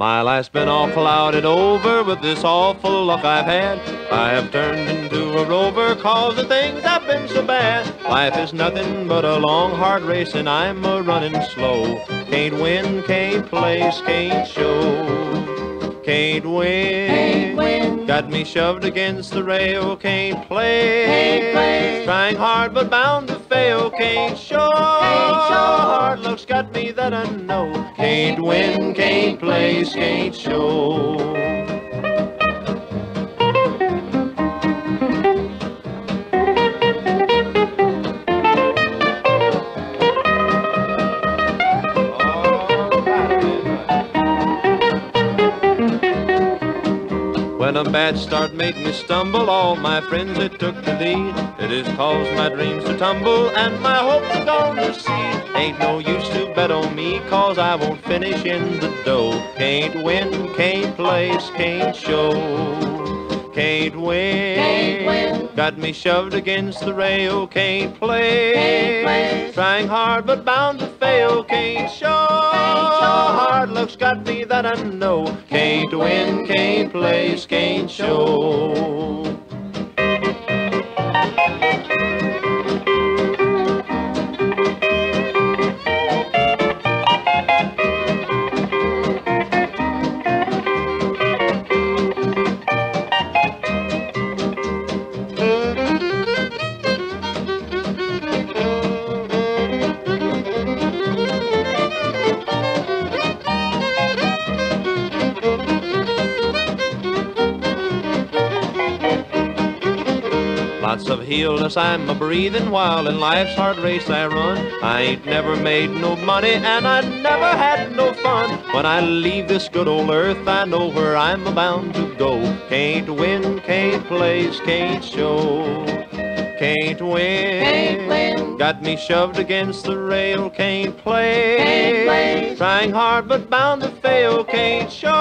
My life's been all clouded over with this awful luck I've had. I have turned into a rover cause the things have been so bad. Life is nothing but a long hard race and I'm a running slow. Can't win, can't place, can't show. Can't win. Can't win. Got me shoved against the rail, can't play. Can't play. Trying hard but bound to fail, can't show. Hard luck's got me that I know. Can't win, can't place, can't show. When a bad start made me stumble, all my friends it took to lead. It has caused my dreams to tumble and my hopes are gone to seed. Ain't no use to bet on me, cause I won't finish in the dough. Can't win, can't place, can't show. Can't win. Can't win. Got me shoved against the rail, can't play. Can't play. Trying hard but bound to fail, can't show. show. Hard luck's got me that I know. Can't win, can't place, can't show. Lots of heelness I'm a breathing while in life's hard race I run. I ain't never made no money and I never had no fun. When I leave this good old earth, I know where I'm bound to go. Can't win, can't place, can't show. Can't win. Can't win. Got me shoved against the rail, can't play. Can't play. Trying hard but bound to fail, can't show.